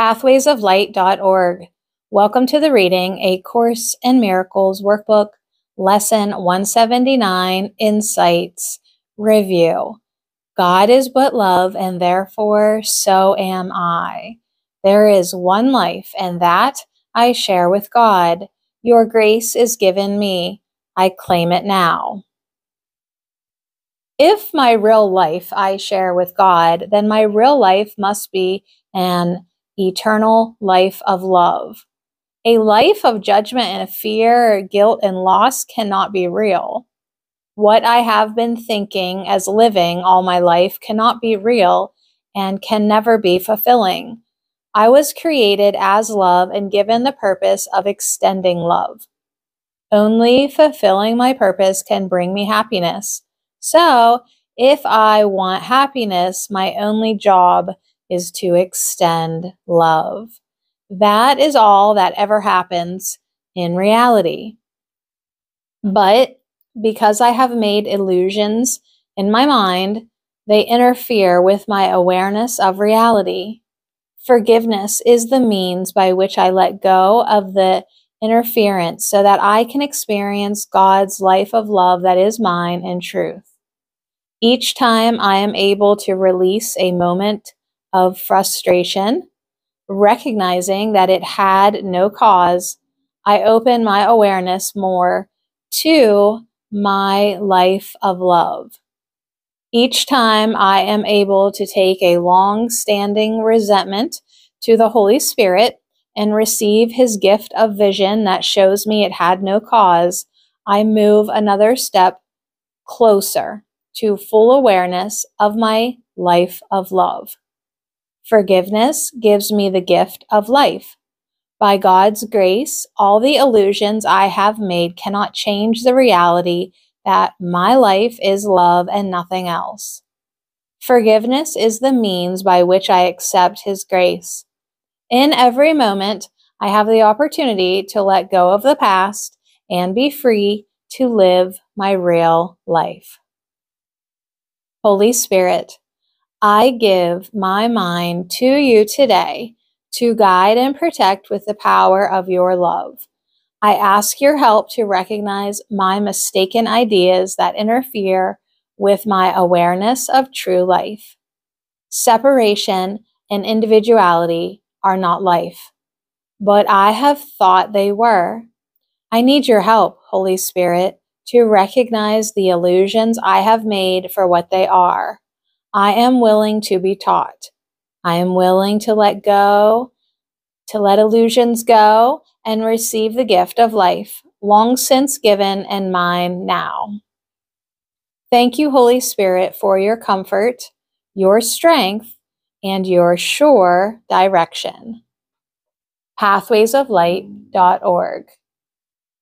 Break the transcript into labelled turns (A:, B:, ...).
A: pathwaysoflight.org. Welcome to the reading A Course in Miracles Workbook, Lesson 179 Insights Review. God is but love, and therefore so am I. There is one life, and that I share with God. Your grace is given me. I claim it now. If my real life I share with God, then my real life must be an eternal life of love. A life of judgment and fear, guilt, and loss cannot be real. What I have been thinking as living all my life cannot be real and can never be fulfilling. I was created as love and given the purpose of extending love. Only fulfilling my purpose can bring me happiness. So, if I want happiness, my only job is to extend love. That is all that ever happens in reality. But because I have made illusions in my mind, they interfere with my awareness of reality. Forgiveness is the means by which I let go of the interference so that I can experience God's life of love that is mine in truth. Each time I am able to release a moment of frustration, recognizing that it had no cause, I open my awareness more to my life of love. Each time I am able to take a long standing resentment to the Holy Spirit and receive his gift of vision that shows me it had no cause, I move another step closer to full awareness of my life of love. Forgiveness gives me the gift of life. By God's grace, all the illusions I have made cannot change the reality that my life is love and nothing else. Forgiveness is the means by which I accept His grace. In every moment, I have the opportunity to let go of the past and be free to live my real life. Holy Spirit, I give my mind to you today to guide and protect with the power of your love. I ask your help to recognize my mistaken ideas that interfere with my awareness of true life. Separation and individuality are not life, but I have thought they were. I need your help, Holy Spirit, to recognize the illusions I have made for what they are. I am willing to be taught. I am willing to let go, to let illusions go, and receive the gift of life, long since given and mine now. Thank you, Holy Spirit, for your comfort, your strength, and your sure direction. Pathwaysoflight.org